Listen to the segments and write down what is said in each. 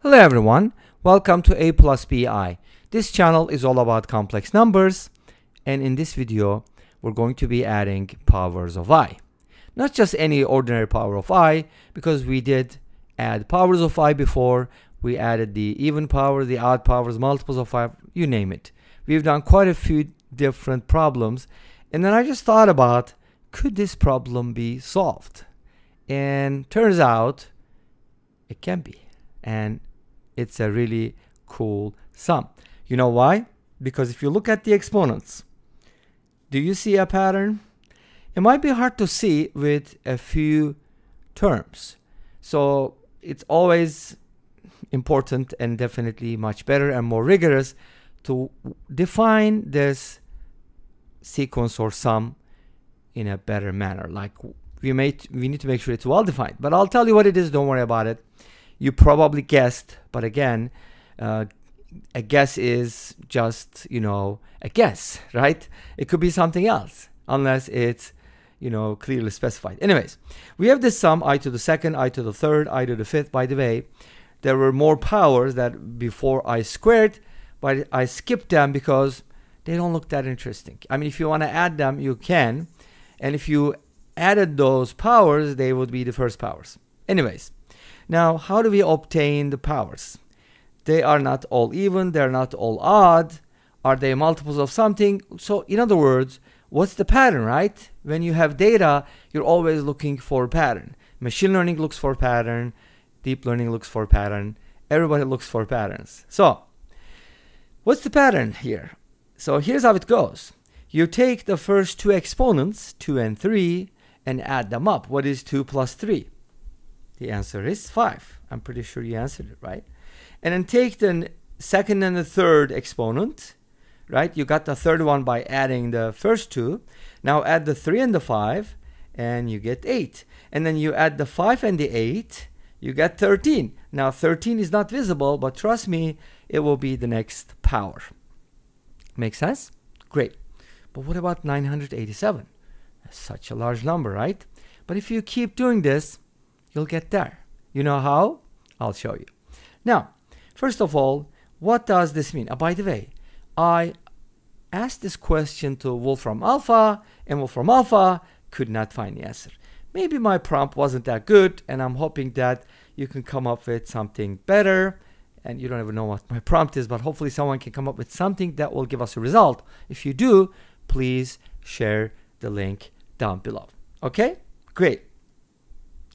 Hello everyone, welcome to A plus BI. This channel is all about complex numbers and in this video we're going to be adding powers of i. Not just any ordinary power of i because we did add powers of i before, we added the even power, the odd powers, multiples of i, you name it. We've done quite a few different problems and then I just thought about could this problem be solved? And turns out it can be and it's a really cool sum. You know why? Because if you look at the exponents, do you see a pattern? It might be hard to see with a few terms. So it's always important and definitely much better and more rigorous to define this sequence or sum in a better manner. Like we may we need to make sure it's well defined. But I'll tell you what it is. Don't worry about it you probably guessed, but again, uh, a guess is just, you know, a guess, right? It could be something else unless it's, you know, clearly specified. Anyways, we have this sum i to the second, i to the third, i to the fifth. By the way, there were more powers that before i squared, but I skipped them because they don't look that interesting. I mean, if you want to add them, you can. And if you added those powers, they would be the first powers. Anyways, now, how do we obtain the powers? They are not all even, they're not all odd. Are they multiples of something? So, in other words, what's the pattern, right? When you have data, you're always looking for a pattern. Machine learning looks for pattern, deep learning looks for pattern, everybody looks for patterns. So, what's the pattern here? So, here's how it goes. You take the first two exponents, 2 and 3, and add them up. What is 2 plus 3? The answer is 5. I'm pretty sure you answered it right. And then take the second and the third exponent, right? You got the third one by adding the first two. Now add the 3 and the 5, and you get 8. And then you add the 5 and the 8, you get 13. Now 13 is not visible, but trust me, it will be the next power. Make sense? Great. But what about 987? That's such a large number, right? But if you keep doing this, you'll get there. You know how? I'll show you. Now, first of all, what does this mean? Uh, by the way, I asked this question to Wolfram Alpha, and Wolfram Alpha could not find the answer. Maybe my prompt wasn't that good, and I'm hoping that you can come up with something better. And you don't even know what my prompt is, but hopefully someone can come up with something that will give us a result. If you do, please share the link down below. Okay? Great.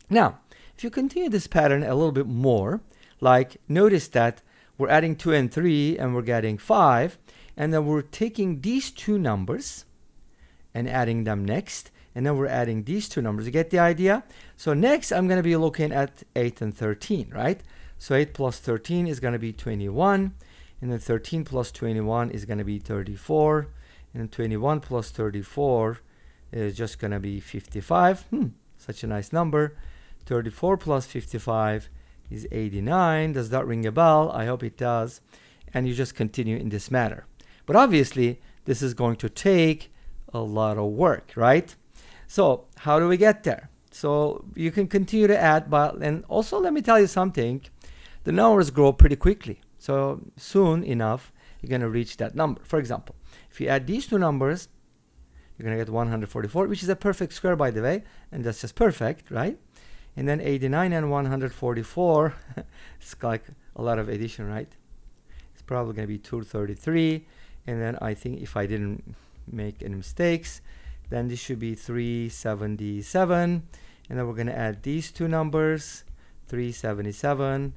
Now, if you continue this pattern a little bit more, like notice that we're adding 2 and 3 and we're getting 5, and then we're taking these two numbers and adding them next, and then we're adding these two numbers. You get the idea? So next I'm going to be looking at 8 and 13, right? So 8 plus 13 is going to be 21, and then 13 plus 21 is going to be 34, and 21 plus 34 is just going to be 55. Hmm, such a nice number. 34 plus 55 is 89. Does that ring a bell? I hope it does. And you just continue in this manner. But obviously, this is going to take a lot of work, right? So how do we get there? So you can continue to add, but and also let me tell you something. The numbers grow pretty quickly. So soon enough, you're going to reach that number. For example, if you add these two numbers, you're going to get 144, which is a perfect square, by the way, and that's just perfect, right? And then 89 and 144 it's like a lot of addition right? It's probably going to be 233 and then I think if I didn't make any mistakes then this should be 377 and then we're going to add these two numbers 377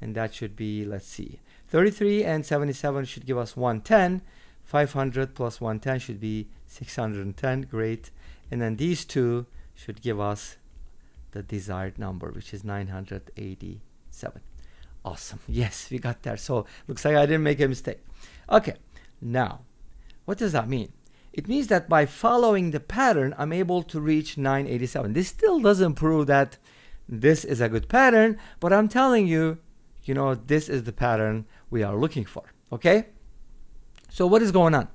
and that should be let's see 33 and 77 should give us 110 500 plus 110 should be 610 great. And then these two should give us the desired number, which is 987. Awesome. Yes, we got there. So looks like I didn't make a mistake. Okay. Now, what does that mean? It means that by following the pattern, I'm able to reach 987. This still doesn't prove that this is a good pattern, but I'm telling you, you know, this is the pattern we are looking for. Okay? So what is going on?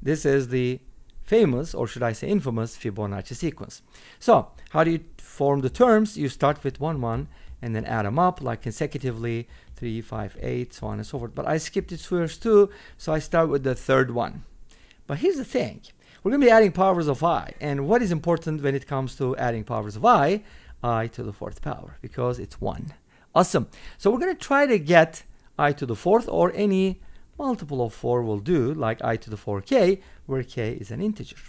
This is the famous, or should I say infamous, Fibonacci sequence. So how do you form the terms? You start with 1, 1, and then add them up like consecutively 3, 5, 8, so on and so forth. But I skipped its first two, so I start with the third one. But here's the thing. We're going to be adding powers of i. And what is important when it comes to adding powers of i? i to the fourth power, because it's 1. Awesome. So we're going to try to get i to the fourth, or any multiple of 4 will do, like i to the 4k, where k is an integer.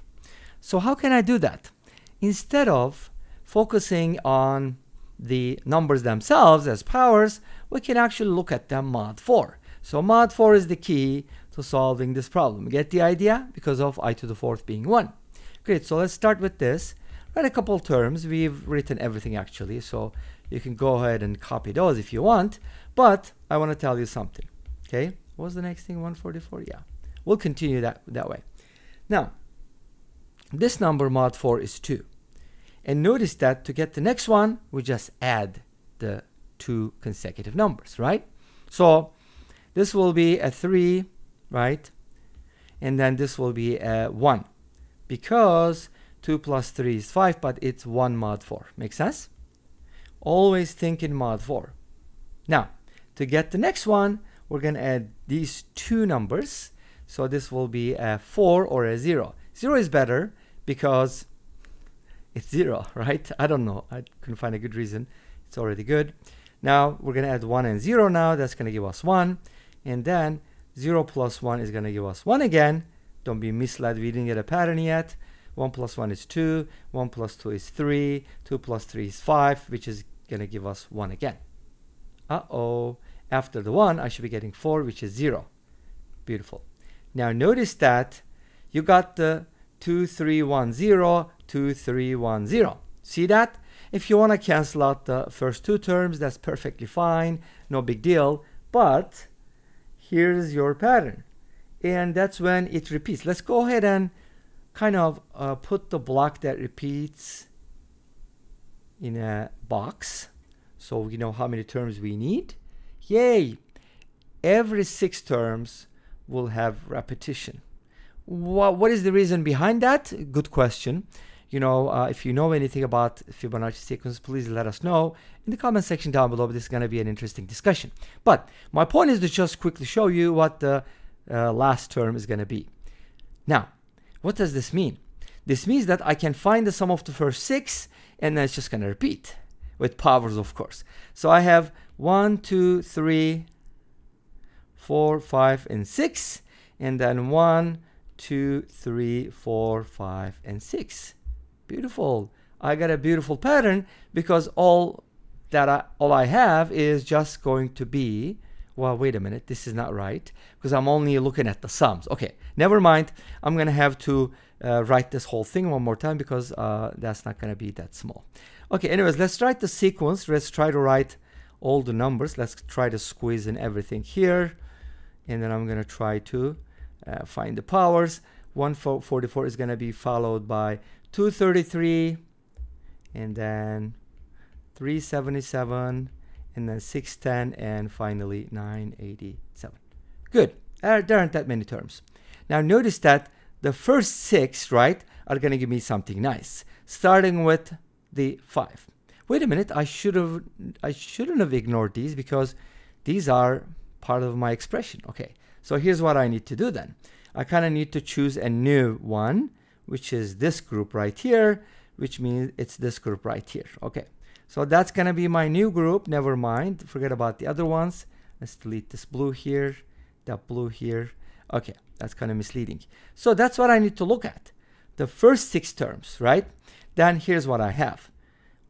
So how can I do that? Instead of focusing on the numbers themselves as powers, we can actually look at them mod 4. So mod 4 is the key to solving this problem. Get the idea? Because of i to the fourth being 1. Great, so let's start with this. Write a couple terms. We've written everything actually, so you can go ahead and copy those if you want. But I want to tell you something. Okay, what's the next thing? 144? Yeah, we'll continue that, that way. Now, this number mod 4 is 2. And notice that to get the next one, we just add the two consecutive numbers, right? So this will be a 3, right? And then this will be a 1 because 2 plus 3 is 5, but it's 1 mod 4. Make sense? Always think in mod 4. Now, to get the next one, we're going to add these two numbers. So this will be a 4 or a 0. 0 is better because it's 0, right? I don't know. I couldn't find a good reason. It's already good. Now we're going to add 1 and 0 now. That's going to give us 1. And then 0 plus 1 is going to give us 1 again. Don't be misled. We didn't get a pattern yet. 1 plus 1 is 2. 1 plus 2 is 3. 2 plus 3 is 5, which is going to give us 1 again. Uh-oh. After the 1, I should be getting 4, which is 0. Beautiful. Now notice that you got the 2310, 2310. See that? If you want to cancel out the first two terms, that's perfectly fine. No big deal. But here's your pattern. And that's when it repeats. Let's go ahead and kind of uh, put the block that repeats in a box so we know how many terms we need. Yay! Every six terms will have repetition. What, what is the reason behind that? Good question. You know, uh, if you know anything about Fibonacci sequences, please let us know in the comment section down below. This is going to be an interesting discussion. But my point is to just quickly show you what the uh, last term is going to be. Now, what does this mean? This means that I can find the sum of the first six, and then it's just going to repeat with powers, of course. So I have one, two, three, four, five, and six, and then one, two, three, four, five, and six. Beautiful. I got a beautiful pattern because all that I, all I have is just going to be, well, wait a minute, this is not right because I'm only looking at the sums. Okay, never mind. I'm going to have to uh, write this whole thing one more time because uh, that's not going to be that small. Okay, anyways, let's write the sequence. Let's try to write all the numbers. Let's try to squeeze in everything here. And then I'm going to try to uh, find the powers. 144 is going to be followed by 233 and then 377 and then 610 and finally 987. Good. Uh, there aren't that many terms. Now notice that the first six, right, are going to give me something nice, starting with the 5. Wait a minute, I should have I shouldn't have ignored these because these are part of my expression. Okay. So here's what I need to do then. I kind of need to choose a new one, which is this group right here, which means it's this group right here. Okay, so that's going to be my new group. Never mind. Forget about the other ones. Let's delete this blue here, that blue here. Okay, that's kind of misleading. So that's what I need to look at. The first six terms, right? Then here's what I have.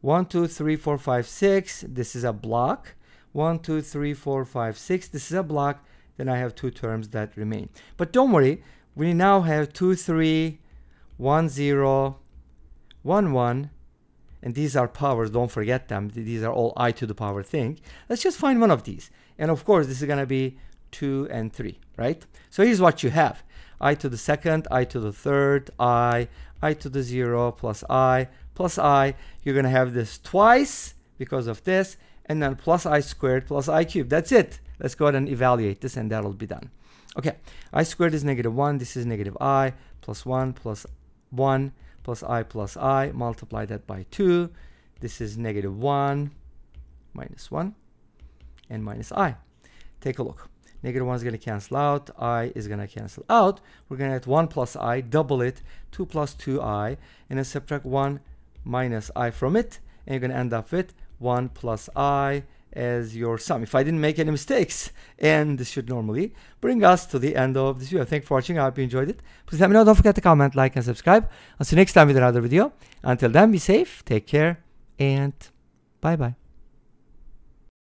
One, two, three, four, five, six. This is a block. One, two, three, four, five, six. This is a block then I have two terms that remain. But don't worry, we now have 2, 3, 1, 0, 1, 1, and these are powers, don't forget them. These are all i to the power thing. Let's just find one of these. And of course, this is going to be 2 and 3, right? So here's what you have. i to the second, i to the third, i, i to the 0 plus i, plus i. You're going to have this twice because of this, and then plus i squared plus i cubed. That's it. Let's go ahead and evaluate this and that'll be done. Okay, i squared is negative 1. This is negative i plus 1 plus 1 plus i plus i. Multiply that by 2. This is negative 1 minus 1 and minus i. Take a look. Negative 1 is going to cancel out. i is going to cancel out. We're going to get 1 plus i, double it, 2 plus 2i, and then subtract 1 minus i from it. And you're going to end up with 1 plus i as your sum. If I didn't make any mistakes, and this should normally bring us to the end of this video. Thank you for watching. I hope you enjoyed it. Please let me know. Don't forget to comment, like, and subscribe. I'll see you next time with another video. Until then, be safe, take care, and bye-bye.